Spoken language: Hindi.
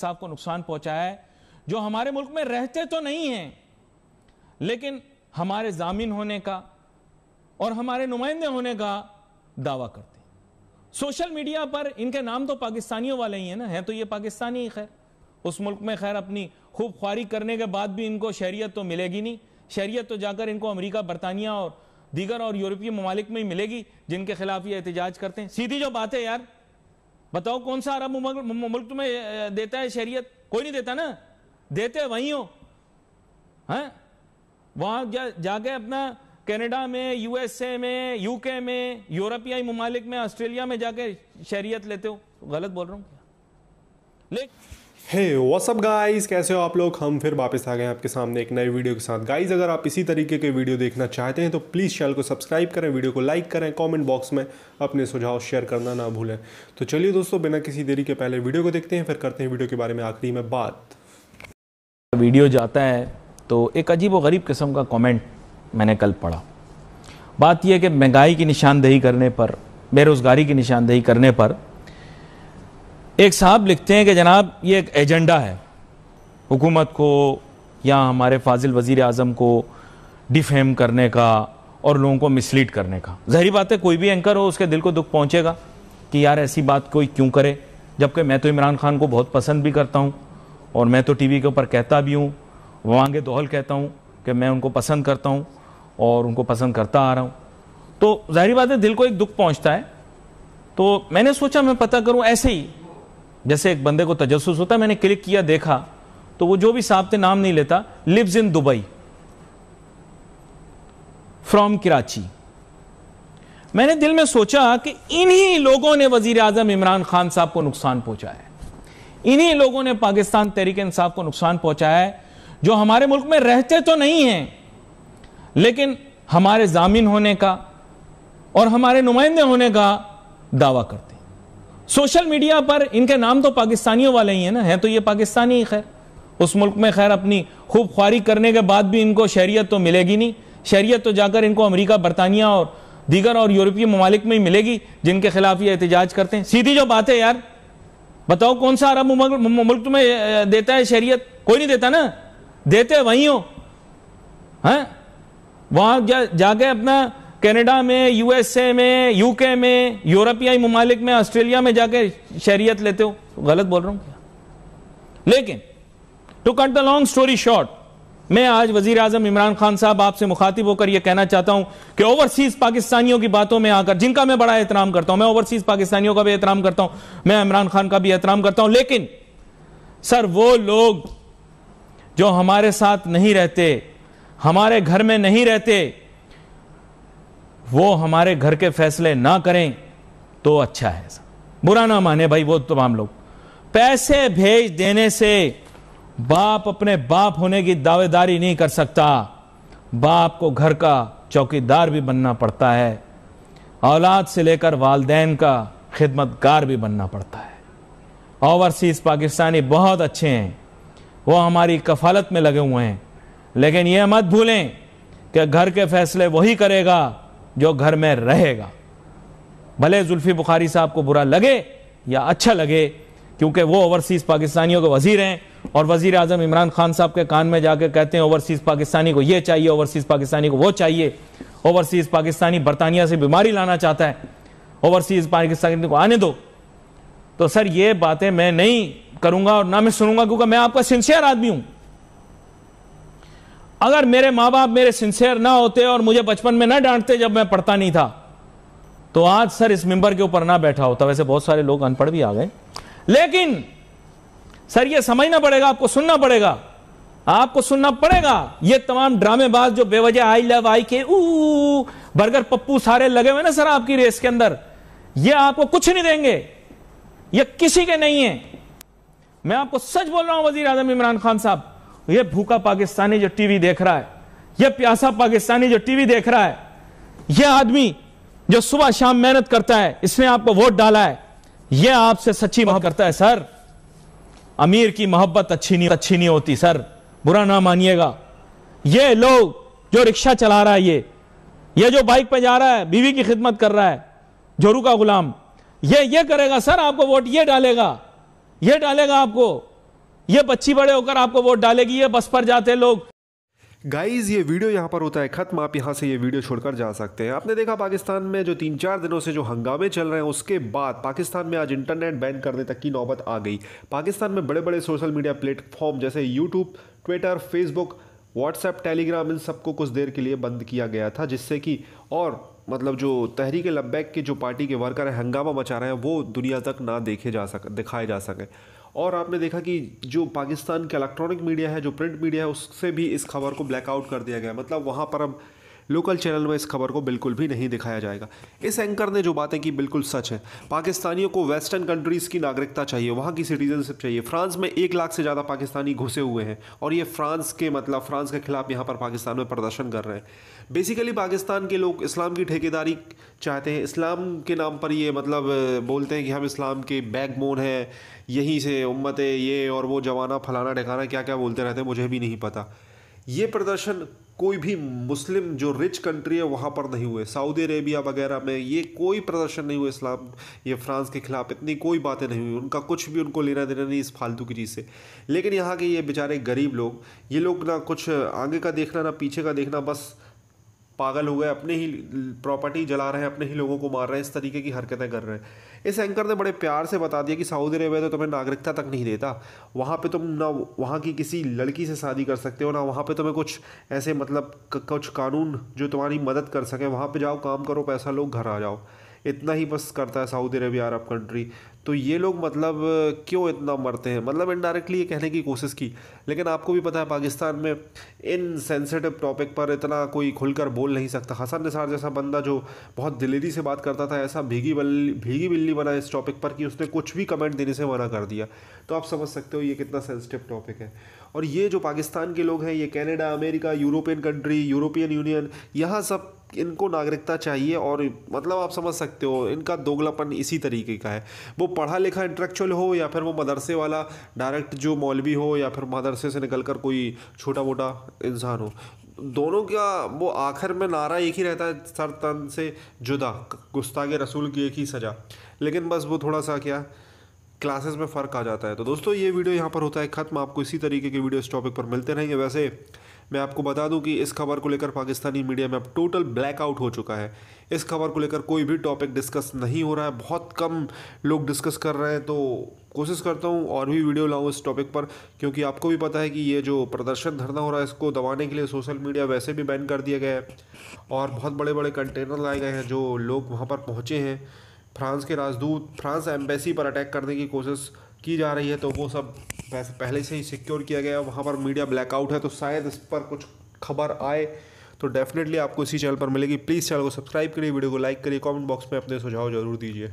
साहब को नुकसान पहुँचाया है। जो हमारे मुल्क में रहते तो नहीं हैं, लेकिन हमारे जामिन होने का और हमारे नुमाइंदे होने का दावा करते सोशल मीडिया पर इनके नाम तो पाकिस्तानियों वाले ही हैं ना, है तो ये पाकिस्तानी ही, खैर। उस मुल्क में, खैर, अपनी खूब ख्वारी करने के बाद भी इनको शहरीत तो मिलेगी नहीं। शहरियत तो जाकर इनको अमरीका, बरतानिया और दीगर और यूरोपीय ममालिक में ही मिलेगी, जिनके खिलाफ ये एहतजाज करते हैं। सीधी जो बात है यार बताओ कौन सा अरब मुल्क तुम्हें देता है शरीयत? कोई नहीं देता ना। देते वहीं हो। हैं? वहाँ जा, जाके अपना कनाडा में यूएसए में यूके में यूरोपियाई ममालिक में ऑस्ट्रेलिया में जाके शरीयत लेते हो। गलत बोल रहा हूँ क्या? लेकिन हे व्हाट्सअप गाइस कैसे हो आप लोग? हम फिर वापस आ गए हैं आपके सामने एक नए वीडियो के साथ। गाइस अगर आप इसी तरीके के वीडियो देखना चाहते हैं तो प्लीज़ चैनल को सब्सक्राइब करें वीडियो को लाइक करें कमेंट बॉक्स में अपने सुझाव शेयर करना ना भूलें। तो चलिए दोस्तों, बिना किसी देरी के पहले वीडियो को देखते हैं, फिर करते हैं वीडियो के बारे में आखिरी में बात। वीडियो जाता है तो एक अजीब व गरीब किस्म का कॉमेंट मैंने कल पढ़ा। बात यह कि महँगाई की निशानदेही करने पर, बेरोज़गारी की निशानदेही करने पर एक साहब लिखते हैं कि जनाब, ये एक एजेंडा है। हुकूमत को या हमारे फाजिल वज़ी अजम को डिफेम करने का और लोगों को मिसलीड करने का। जहरी बात है कोई भी एंकर हो, उसके दिल को दुख पहुंचेगा कि यार ऐसी बात कोई क्यों करे। जबकि मैं तो इमरान खान को बहुत पसंद भी करता हूँ और मैं तो टीवी के ऊपर कहता भी हूँ, वांगे दोहल कहता हूँ कि मैं उनको पसंद करता हूँ और उनको पसंद करता आ रहा हूँ। तो ज़ाहिर बात है दिल को एक दुख पहुँचता है। तो मैंने सोचा, मैं पता करूँ, ऐसे ही जैसे एक बंदे को तजस होता है, मैंने क्लिक किया, देखा तो वो जो भी साहब थे नाम नहीं लेता, lives in Dubai, from Karachi. मैंने दिल में सोचा कि इन्हीं लोगों ने वज़ीर आज़म इमरान खान साहब को नुकसान पहुँचाया इन्हीं लोगों ने पाकिस्तान तहरीक इंसाफ को नुकसान पहुँचाया है, जो हमारे मुल्क में रहते तो नहीं हैं, लेकिन हमारे जामिन होने का और हमारे नुमाइंदे होने का दावा करते सोशल मीडिया पर इनके नाम तो पाकिस्तानियों वाले ही हैं ना, है तो ये पाकिस्तानी ही खैर। उस मुल्क में खैर अपनी खूब ख्वारी करने के बाद भी इनको शहरीत तो मिलेगी नहीं। शहरियत तो जाकर इनको अमरीका, बरतानिया और दीगर और यूरोपीय ममालिक में ही मिलेगी, जिनके खिलाफ ये एहतजाज करते हैं। सीधी जो बात है यार, बताओ कौन सा अरब मुल्क तुम्हें देता है शहरियत? कोई नहीं देता ना। देते वहीं हो। हैं? वहाँ जाके अपना कनाडा में यूएसए में यूके में यूरोपियाई ममालिक में, ऑस्ट्रेलिया में जाके शहरियत लेते हो? गलत बोल रहा हूँ क्या? लेकिन to cut the long story short मैं आज वज़ीर आज़म इमरान खान साहब आपसे मुखातिब होकर यह कहना चाहता हूँ कि ओवरसीज पाकिस्तानियों की बातों में आकर, जिनका मैं बड़ा एहतराम करता हूँ, मैं ओवरसीज पाकिस्तानियों का भी एहतराम करता हूँ, मैं इमरान खान का भी एहतराम करता हूँ, लेकिन, सर, वो लोग जो हमारे साथ नहीं रहते, हमारे घर में नहीं रहते वो हमारे घर के फैसले ना करें तो अच्छा है बुरा ना माने भाई वो तमाम लोग। पैसे भेज देने से बाप अपने बाप होने की दावेदारी नहीं कर सकता। बाप को घर का चौकीदार भी बनना पड़ता है। औलाद से लेकर वालदेन का खिदमतगार भी बनना पड़ता है। ओवरसीज पाकिस्तानी बहुत अच्छे हैं। वो हमारी कफालत में लगे हुए हैं। लेकिन यह मत भूलें कि घर के फैसले वही करेगा जो घर में रहेगा। भले जुल्फी बुखारी साहब को बुरा लगे या अच्छा लगे, क्योंकि वो ओवरसीज पाकिस्तानियों के वज़ीर हैं और वज़ीर आज़म इमरान खान साहब के कान में जाकर कहते हैं ओवरसीज पाकिस्तानी को ये चाहिए ओवरसीज पाकिस्तानी को वो चाहिए। ओवरसीज पाकिस्तानी बरतानिया से बीमारी लाना चाहता है। ओवरसीज पाकिस्तानी को आने दो। तो सर, ये बातें मैं नहीं करूँगा और ना मैं सुनूँगा, क्योंकि मैं आपका सिंसियर आदमी हूँ। अगर मेरे माँ बाप मेरे सिंसियर ना होते और मुझे बचपन में ना डांटते जब मैं पढ़ता नहीं था तो आज सर इस मेंबर के ऊपर ना बैठा होता। वैसे बहुत सारे लोग अनपढ़ भी आ गए। लेकिन सर, ये समझना पड़ेगा, आपको सुनना पड़ेगा। आपको सुनना पड़ेगा, ये तमाम ड्रामेबाज जो बेवजह आई लव आई के ऊ बर्गर पप्पू सारे लगे हुए ना सर आपकी रेस के अंदर। ये आपको कुछ नहीं देंगे। ये किसी के नहीं है। मैं आपको सच बोल रहा हूँ, वज़ीर आज़म इमरान खान साहब। ये भूखा पाकिस्तानी जो टीवी देख रहा है, ये प्यासा पाकिस्तानी जो टीवी देख रहा है, ये आदमी जो सुबह शाम मेहनत करता है, इसने आपको वोट डाला है, ये आपसे सच्ची मोहब्बत करता है, सर। अमीर की मोहब्बत अच्छी नहीं अच्छी नहीं होती, सर। बुरा ना मानिएगा। ये लोग जो रिक्शा चला रहा है, ये ये जो बाइक पे जा रहा है, बीवी की खिदमत कर रहा है, जोरू का गुलाम, ये ये करेगा, सर, आपको वोट, ये डालेगा ये डालेगा आपको। ये बच्ची बड़े होकर आपको वोट डालेगी, ये बस पर जाते हैं लोग। गाइज़ ये वीडियो यहाँ पर होता है खत्म। आप यहाँ से ये वीडियो छोड़कर जा सकते हैं। आपने देखा पाकिस्तान में जो तीन चार दिनों से जो हंगामे चल रहे हैं, उसके बाद पाकिस्तान में आज इंटरनेट बैन करने तक की नौबत आ गई। पाकिस्तान में बड़े बड़े सोशल मीडिया प्लेटफॉर्म जैसे YouTube Twitter Facebook WhatsApp Telegram इन सबको कुछ देर के लिए बंद किया गया था, जिससे कि और मतलब जो तहरीक लब्बैक के जो पार्टी के वर्कर हैं, हंगामा मचा रहे हैं, वो दुनिया तक ना देखे जा सक, दिखाए जा सके। और आपने देखा कि जो पाकिस्तान के इलेक्ट्रॉनिक मीडिया है, जो प्रिंट मीडिया है, उससे भी इस खबर को ब्लैकआउट कर दिया गया। मतलब वहाँ पर अब लोकल चैनल में इस खबर को बिल्कुल भी नहीं दिखाया जाएगा। इस एंकर ने जो बातें की बिल्कुल सच है। पाकिस्तानियों को वेस्टर्न कंट्रीज़ की नागरिकता चाहिए, वहाँ की सिटीजनशिप चाहिए। फ्रांस में एक लाख से ज़्यादा पाकिस्तानी घुसे हुए हैं और ये फ्रांस के मतलब फ्रांस के खिलाफ यहाँ पर पाकिस्तान में प्रदर्शन कर रहे हैं। बेसिकली पाकिस्तान के लोग इस्लाम की ठेकेदारी चाहते हैं। इस्लाम के नाम पर ये मतलब बोलते हैं कि हम इस्लाम के बैकबोन हैं, यहीं से उम्मत ये और वो जवाना फलाना ठिकाना क्या क्या बोलते रहते हैं, मुझे भी नहीं पता। ये प्रदर्शन कोई भी मुस्लिम जो रिच कंट्री है, वहाँ पर नहीं हुए। सऊदी अरेबिया वगैरह में ये कोई प्रदर्शन नहीं हुए इस्लाम, ये फ्रांस के खिलाफ, इतनी कोई बातें नहीं हुई। उनका कुछ भी उनको लेना देना नहीं इस फालतू की चीज़ से। लेकिन यहाँ के ये बेचारे गरीब लोग, ये लोग ना कुछ आगे का देखना, ना पीछे का देखना, बस पागल हो गए, अपने ही प्रॉपर्टी जला रहे हैं, अपने ही लोगों को मार रहे हैं, इस तरीके की हरकतें कर रहे हैं। इस एंकर ने बड़े प्यार से बता दिया कि सऊदी अरेबिया तो तुम्हें नागरिकता तक नहीं देता। वहाँ पे तुम ना वहाँ की किसी लड़की से शादी कर सकते हो, ना वहाँ पे तुम्हें कुछ ऐसे मतलब कुछ कानून जो तुम्हारी मदद कर सके। वहाँ पर जाओ, काम करो, पैसा लो, घर आ जाओ। इतना ही बस करता है सऊदी अरेबिया अरब कंट्री तो ये लोग मतलब क्यों इतना मरते हैं? मतलब इनडायरेक्टली ये कहने की कोशिश की। लेकिन आपको भी पता है, पाकिस्तान में इन सेंसिटिव टॉपिक पर इतना कोई खुलकर बोल नहीं सकता। हसन निसार जैसा बंदा जो बहुत दिलेरी से बात करता था, ऐसा भीगी बल्ली भीगी बिल्ली बना इस टॉपिक पर कि उसने कुछ भी कमेंट देने से मना कर दिया। तो आप समझ सकते हो ये कितना सेंसिटिव टॉपिक है। और ये जो पाकिस्तान के लोग हैं, ये Canada, America, European country European Union यहाँ सब इनको नागरिकता चाहिए और मतलब आप समझ सकते हो, इनका दोगलापन इसी तरीके का है। वो पढ़ा लिखा इंटेलेक्चुअल हो या फिर वो मदरसे वाला डायरेक्ट जो मौलवी हो या फिर मदरसे से निकल कर कोई छोटा मोटा इंसान हो, दोनों का वो आखिर में नारा एक ही रहता है, सर तन से जुदा, गुस्तागे रसूल की एक ही सज़ा। लेकिन बस वो थोड़ा सा क्या क्लासेस में फ़र्क आ जाता है। तो दोस्तों, ये वीडियो यहाँ पर होता है ख़त्म। आपको इसी तरीके की वीडियो इस टॉपिक पर मिलते रहेंगे। वैसे मैं आपको बता दूँ कि इस खबर को लेकर पाकिस्तानी मीडिया में अब टोटल ब्लैकआउट हो चुका है। इस खबर को लेकर कोई भी टॉपिक डिस्कस नहीं हो रहा है। बहुत कम लोग डिस्कस कर रहे हैं तो कोशिश करता हूँ और भी वीडियो लाऊँ इस टॉपिक पर, क्योंकि आपको भी पता है कि ये जो प्रदर्शन धरना हो रहा है, इसको दबाने के लिए सोशल मीडिया वैसे भी बैन कर दिया गया है और बहुत बड़े बड़े कंटेनर लाए गए हैं जो लोग वहाँ पर पहुँचे हैं। फ्रांस के राजदूत, फ्रांस एम्बेसी पर अटैक करने की कोशिश की जा रही है तो वो सब वैसे पहले से ही सिक्योर किया गया वहाँ पर मीडिया ब्लैकआउट है तो शायद इस पर कुछ खबर आए तो डेफिनेटली आपको इसी चैनल पर मिलेगी। प्लीज़ चैनल को सब्सक्राइब करिए वीडियो को लाइक करिए कमेंट बॉक्स में अपने सुझाव ज़रूर दीजिए।